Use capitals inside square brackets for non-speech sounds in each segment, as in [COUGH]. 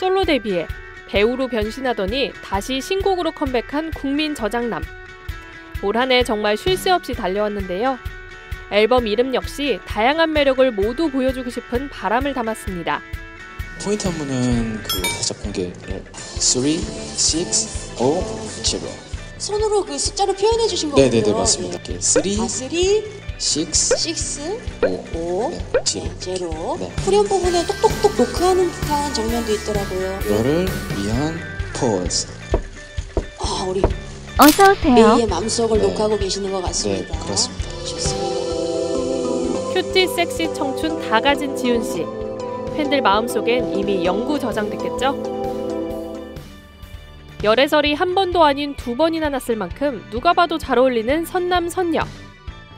솔로 데뷔해 배우로 변신하더니 다시 신곡으로 컴백한 국민 저장남. 올 한 해 정말 쉴 새 없이 달려왔는데요. 앨범 이름 역시 다양한 매력을 모두 보여주고 싶은 바람을 담았습니다. 포인트 안무는 그 살짝 공개를 3, 6, 5, 0 손으로 그 숫자로 표현해 주신 거군요. 네네네 맞습니다 이렇게 3, 아, 3, 6, 6, 5, 5, 네, 7 제로. 네. 후렴 부분에 똑똑똑 노크하는 듯한 장면도 있더라고요. 너를 위한 포즈 아, 우리 어서 오세요. 메이의 마음속을 네. 노크하고 계시는 것 같습니다. 네, 그렇습니다. 좋습니다. cutie, 섹시, 청춘 다 가진 지훈 씨. 팬들 마음속엔 이미 영구 저장됐겠죠? 열애설이 한 번도 아닌 두 번이나 났을 만큼 누가 봐도 잘 어울리는 선남 선녀.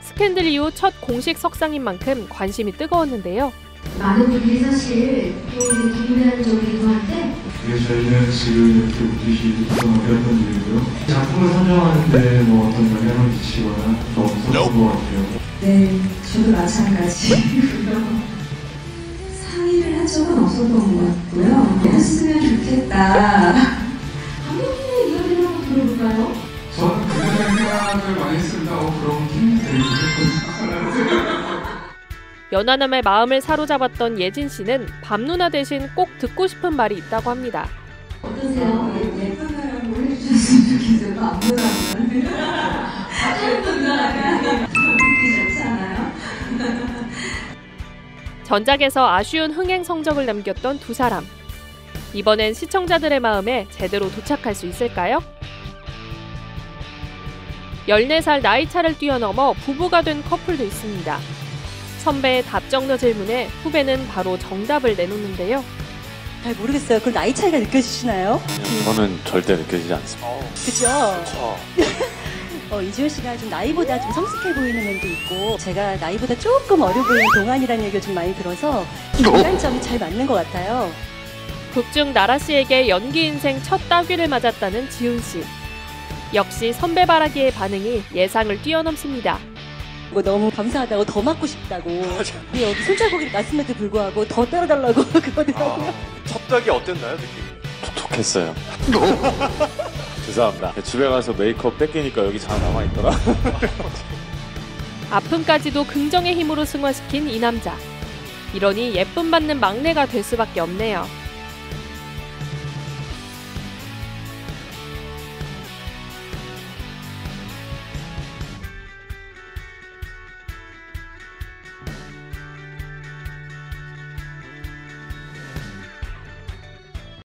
스캔들 이후 첫 공식 석상인 만큼 관심이 뜨거웠는데요. 많은 분들이 사실 또 이제 비난적이기도 한데 그래서 저희는 지금 이렇게 웃기시 구성을 어떤 일이고요. 작품을 선정하는데 뭐 어떤 영향을 미치거나 또 없었던 것 같아요. 네, 저도 마찬가지고요. 상의를 한 적은 없었던 것 같고요. 했으면 좋겠다. 감독님의 이야기를 한번 들어볼까요? 생각을 많이 했습니다. 어, 그럼 힘이 되게 좋겠구나. 연하남의 마음을 사로잡았던 예진 씨는 밤 누나 대신 꼭 듣고 싶은 말이 있다고 합니다. 어떠세요? 예, 예쁜 사람으로 해주셨으면 좋겠어요. 예쁜 [LAUGHS] 좋지 않아요? 전작에서 아쉬운 흥행 성적을 남겼던 두 사람. 이번엔 시청자들의 마음에 제대로 도착할 수 있을까요? 14살 나이차를 뛰어넘어 부부가 된 커플도 있습니다. 선배의 답정너 질문에 후배는 바로 정답을 내놓는데요. 잘 모르겠어요. 그 나이 차이가 느껴지시나요? 저는 절대 느껴지지 않습니다. 그죠? [LAUGHS] 어, 이지훈 씨가 좀 나이보다 좀 성숙해 보이는 면도 있고 제가 나이보다 조금 어려 보이는 동안이라는 얘기가 좀 많이 들어서 장단점이 잘 맞는 것 같아요. 극중 나라 씨에게 연기 인생 첫 따귀를 맞았다는 지훈 씨. 역시 선배 바라기의 반응이 예상을 뛰어넘습니다. 뭐 너무 감사하다고 더 맞고 싶다고 [LAUGHS] 근데 여기 손자국이 났음에도 불구하고 더 따라달라고 그러더라고요. 첫 닭이 어땠나요, 느낌이? 톡톡했어요. [LAUGHS] 죄송합니다. 집에 가서 메이크업 뺏기니까 여기 잘 남아있더라. [LAUGHS] 아픔까지도 긍정의 힘으로 승화시킨 이 남자. 이러니 예쁨 받는 막내가 될 수밖에 없네요.